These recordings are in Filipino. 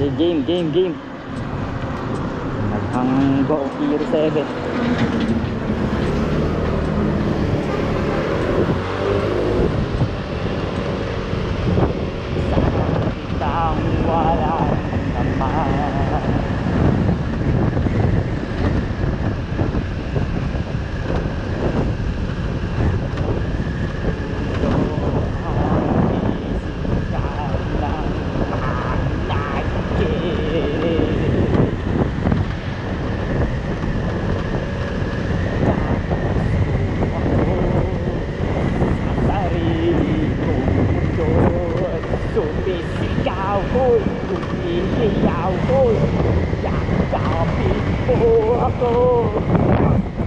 Okay, game, game, game. Naghang go tier 7. Saan wala とう。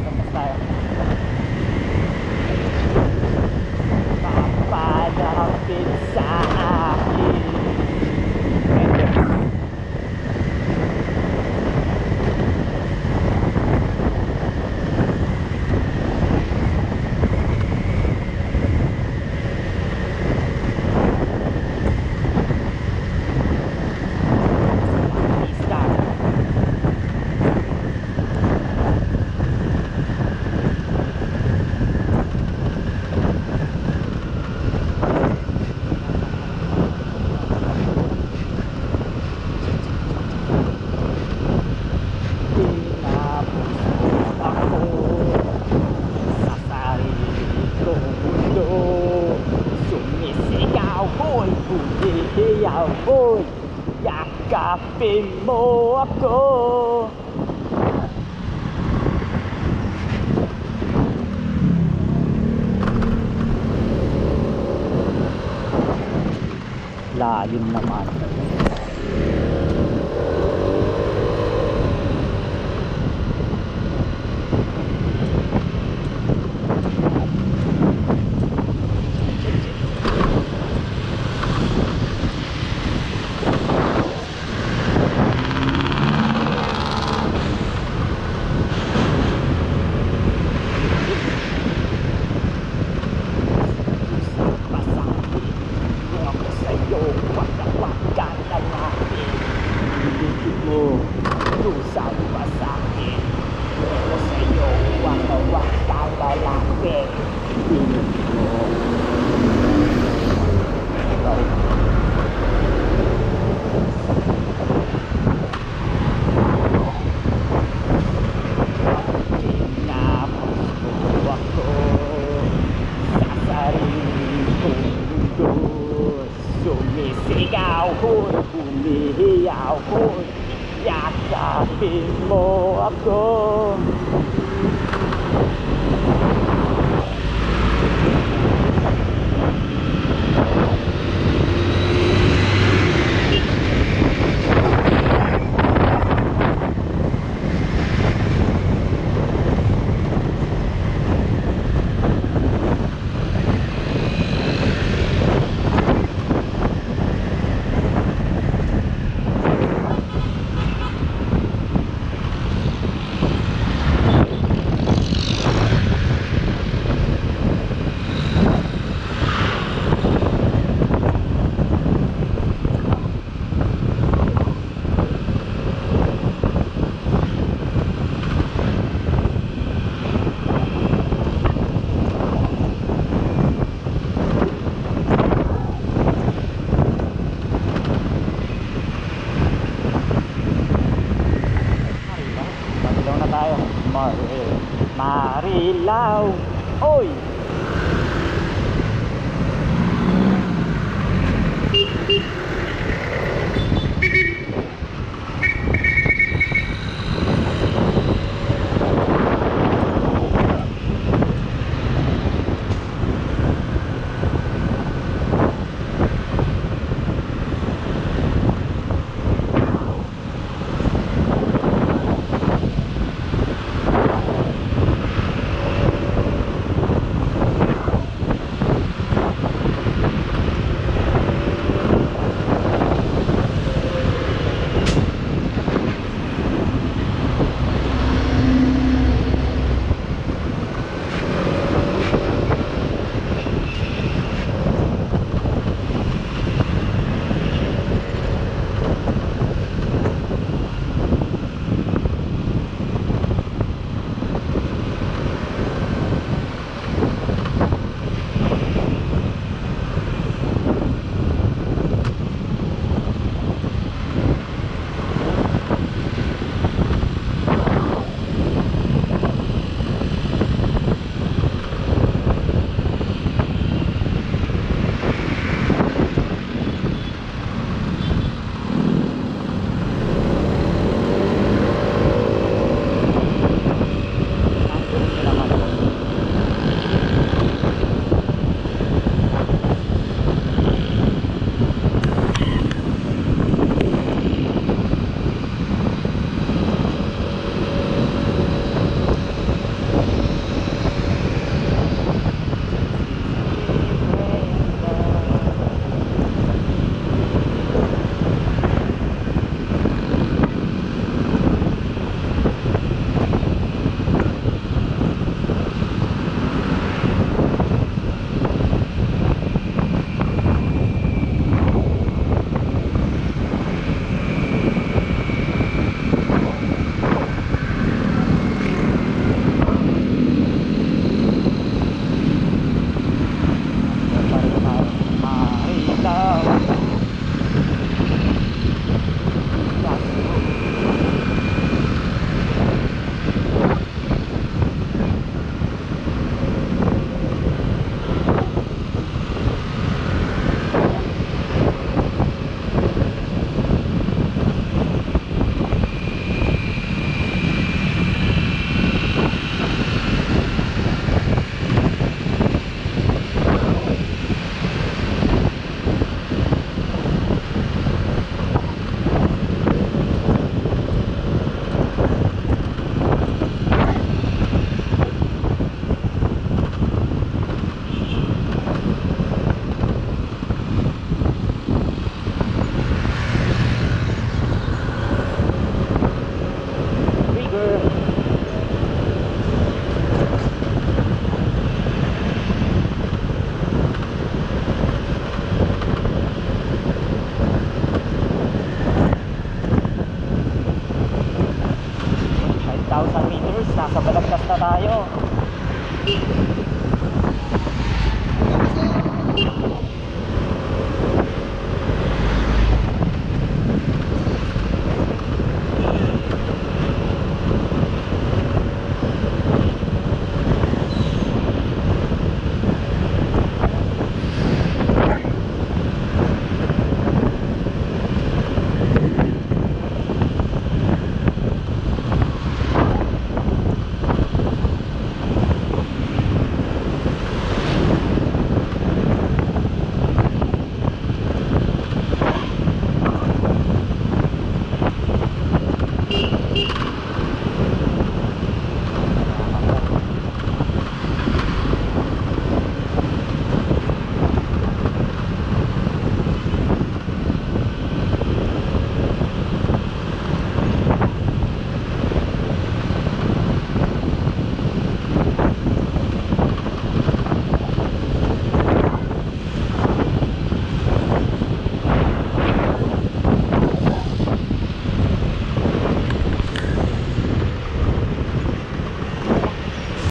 Uy, yakapin mo ako. Lalim naman. Basahin mo ako.